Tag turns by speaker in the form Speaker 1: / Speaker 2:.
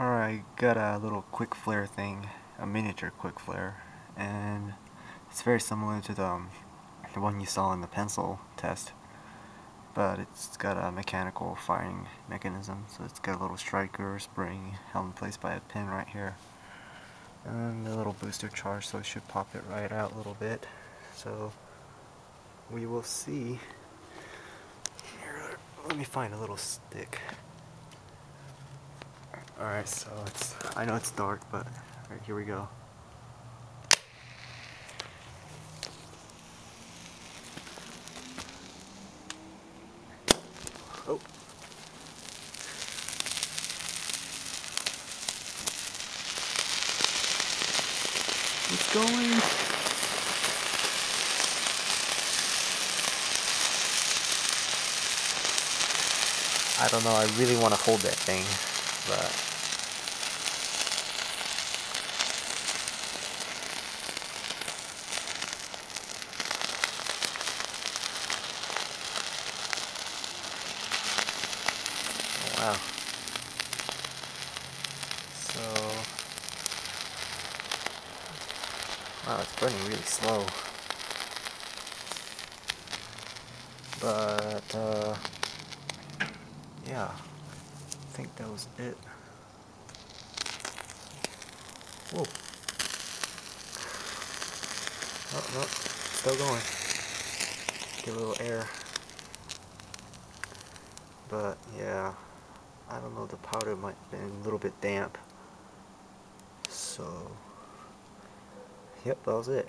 Speaker 1: Alright, got a little quick flare thing, a miniature quick flare, and it's very similar to the, um, the one you saw in the pencil test, but it's got a mechanical firing mechanism, so it's got a little striker spring held in place by a pin right here, and a little booster charge, so it should pop it right out a little bit, so we will see. Here, let me find a little stick. Alright, so it's, I know it's dark, but alright, here we go. Oh. It's going. I don't know, I really want to hold that thing, but Wow. So, wow, it's burning really slow. But, uh, yeah, I think that was it. Whoa. Oh, no, still going. Get a little air. But, yeah. I don't know, the powder might have been a little bit damp. So, yep, that was it.